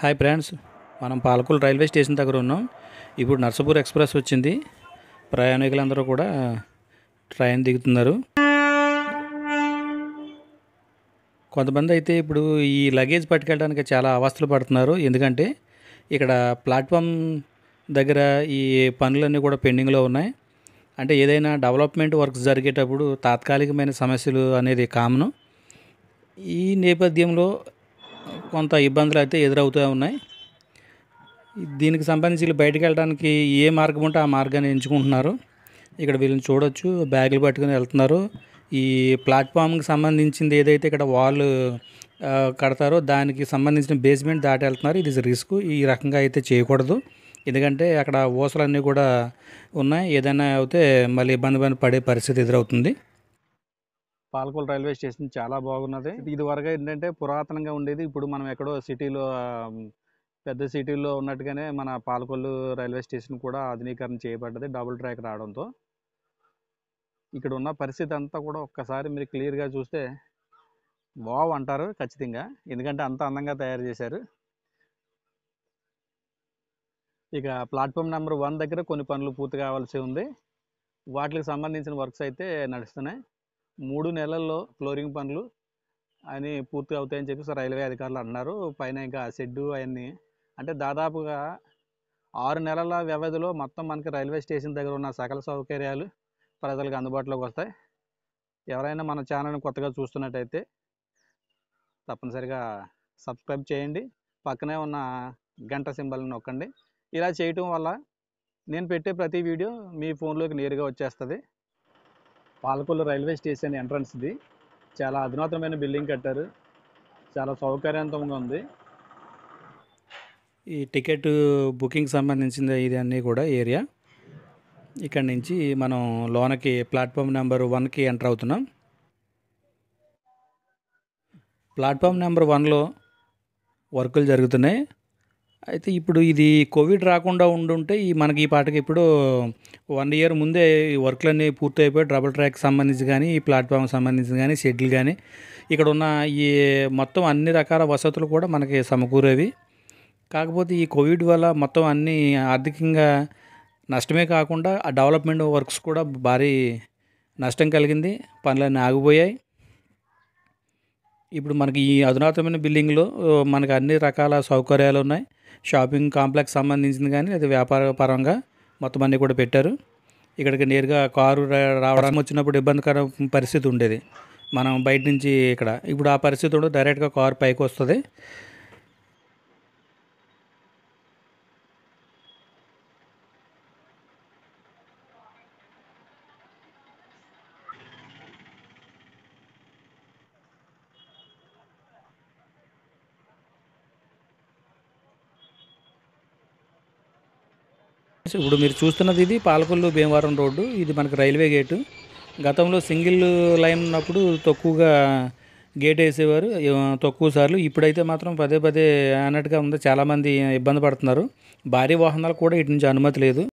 Hi friends మనం Palakollu railway station దగ్గర ఉన్నాం. ఇప్పుడు నర్సపూర్ ఎక్స్ప్రెస్ వచ్చింది. ప్రయాణికులందరూ కూడా ట్రైన్ దిగుతున్నారు. కొంతమంది అయితే ఇప్పుడు ఈ లగేజ్ పట్టుకెళ్ళడానికి చాలా అవస్థలు పడుతున్నారు. ఎందుకంటే ఇక్కడ ప్లాట్ఫామ్ దగ్గర ఈ పనులన్నీ కూడా పెండింగ్లో ఉన్నాయి. అంటే ఏదైనా డెవలప్మెంట్ వర్క్స్ జరిగేటప్పుడు తాత్కాలికమైన సమస్యలు అనేది కామను. ఈ నేపథ్యంలో కొంత ఇబ్బందులు అయితే ఎదురవుతూ ఉన్నాయి. దీనికి సంబంధించి వీళ్ళు బయటకు వెళ్ళడానికి ఏ మార్గం ఉంటే ఆ మార్గాన్ని ఎంచుకుంటున్నారు. ఇక్కడ వీళ్ళని చూడొచ్చు బ్యాగులు పట్టుకుని వెళ్తున్నారు. ఈ ప్లాట్ఫామ్కి సంబంధించింది ఏదైతే ఇక్కడ వాల్ కడతారో దానికి సంబంధించిన బేస్మెంట్ దాటి వెళ్తున్నారు. ఇది రిస్క్ ఈ రకంగా అయితే చేయకూడదు. ఎందుకంటే అక్కడ ఊసలన్నీ కూడా ఉన్నాయి. ఏదైనా అయితే మళ్ళీ ఇబ్బంది పడే పరిస్థితి ఎదురవుతుంది. పాలకొల్ రైల్వే స్టేషన్ చాలా బాగున్నది. ఇది వరకు ఏంటంటే పురాతనంగా ఉండేది. ఇప్పుడు మనం ఎక్కడో సిటీలో పెద్ద సిటీలో ఉన్నట్టుగానే మన పాలకొల్లు రైల్వే స్టేషన్ కూడా ఆధునీకరణ చేయబడ్డది డబుల్ ట్రాక్ రావడంతో. ఇక్కడ ఉన్న పరిస్థితి అంతా కూడా ఒక్కసారి మీరు క్లియర్గా చూస్తే వావ్ అంటారు ఖచ్చితంగా. ఎందుకంటే అంత అందంగా తయారు చేశారు. ఇక ప్లాట్ఫామ్ నెంబర్ వన్ దగ్గర కొన్ని పనులు పూర్తి కావాల్సి ఉంది. వాటికి సంబంధించిన వర్క్స్ అయితే నడుస్తున్నాయి. మూడు నెలల్లో ఫ్లోరింగ్ పనులు అని పూర్తి అవుతాయని చెప్పేసి రైల్వే అధికారులు అన్నారు. పైన ఇంకా షెడ్డు అవన్నీ. అంటే దాదాపుగా ఆరు నెలల వ్యవధిలో మొత్తం మనకి రైల్వే స్టేషన్ దగ్గర ఉన్న సకల సౌకర్యాలు ప్రజలకు అందుబాటులోకి వస్తాయి. ఎవరైనా మన ఛానల్ని కొత్తగా చూస్తున్నట్టయితే తప్పనిసరిగా సబ్స్క్రైబ్ చేయండి. పక్కనే ఉన్న గంట సింబల్ని నొక్కండి. ఇలా చేయటం వల్ల నేను పెట్టే ప్రతి వీడియో మీ ఫోన్లోకి నేరుగా వచ్చేస్తుంది. పాలకొల్లు రైల్వే స్టేషన్ ఎంట్రన్స్ ఇది చాలా అధునాతనమైన బిల్డింగ్ కట్టారు. చాలా సౌకర్యవంతంగా ఉంది. ఈ టికెట్ బుకింగ్ సంబంధించిన ఇది అన్నీ కూడా ఏరియా. ఇక్కడ నుంచి మనం లోనకి ప్లాట్ఫామ్ నెంబర్ వన్కి ఎంటర్ అవుతున్నాం. ప్లాట్ఫామ్ నెంబర్ వన్లో వర్కులు జరుగుతున్నాయి. అయితే ఇప్పుడు ఇది కోవిడ్ రాకుండా ఉండుంటే ఈ మనకి ఈ పాటకి ఇప్పుడు వన్ ఇయర్ ముందే ఈ వర్క్లన్నీ పూర్తి అయిపోయి డబుల్ ట్రాక్ సంబంధించి కానీ ఈ ప్లాట్ఫామ్ సంబంధించి కానీ షెడ్యూల్ కానీ ఇక్కడ ఉన్న ఈ మొత్తం అన్ని రకాల వసతులు కూడా మనకి సమకూరేవి. కాకపోతే ఈ కోవిడ్ వల్ల మొత్తం అన్ని ఆర్థికంగా నష్టమే కాకుండా ఆ డెవలప్మెంట్ వర్క్స్ కూడా భారీ నష్టం కలిగింది. పనులన్నీ ఆగిపోయాయి. ఇప్పుడు మనకి ఈ అధునాతనమైన బిల్డింగ్లో మనకు మనకి అన్ని రకాల సౌకర్యాలు ఉన్నాయి. షాపింగ్ కాంప్లెక్స్ సంబంధించింది కానీ అది వ్యాపార పరంగా మొత్తం అన్నీ కూడా పెట్టారు. ఇక్కడికి నేరుగా కారు రావడానికి వచ్చినప్పుడు ఇబ్బందికర పరిస్థితి ఉండేది. మనం బయట నుంచి ఇక్కడ. ఇప్పుడు ఆ పరిస్థితి ఉండదు. డైరెక్ట్గా కారు పైకి వస్తుంది. ఇప్పుడు మీరు చూస్తున్నది ఇది పాలకొల్లు భీమవరం రోడ్డు. ఇది మనకి రైల్వే గేటు. గతంలో సింగిల్ లైన్ ఉన్నప్పుడు తక్కువగా గేట్ వేసేవారు తక్కువ సార్లు. ఇప్పుడైతే మాత్రం పదే పదే అన్నట్టుగా ఉంది. చాలామంది ఇబ్బంది పడుతున్నారు. భారీ వాహనాలు కూడా ఇటు నుంచి అనుమతి లేదు.